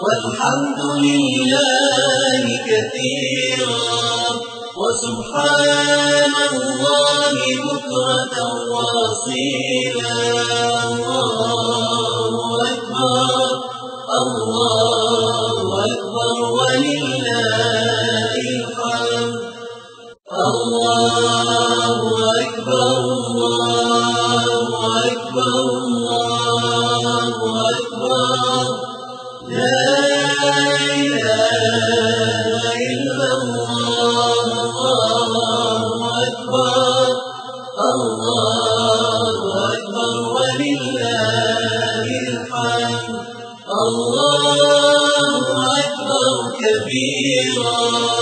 والحمد لله كثيرا. وسبحان الله بكرة واصيلا. الله أكبر. الله أكبر. ولله الحمد. الله أكبر. الله أكبر. الله أكبر. إلا الله. الله أكبر. الله أكبر. كبيرا.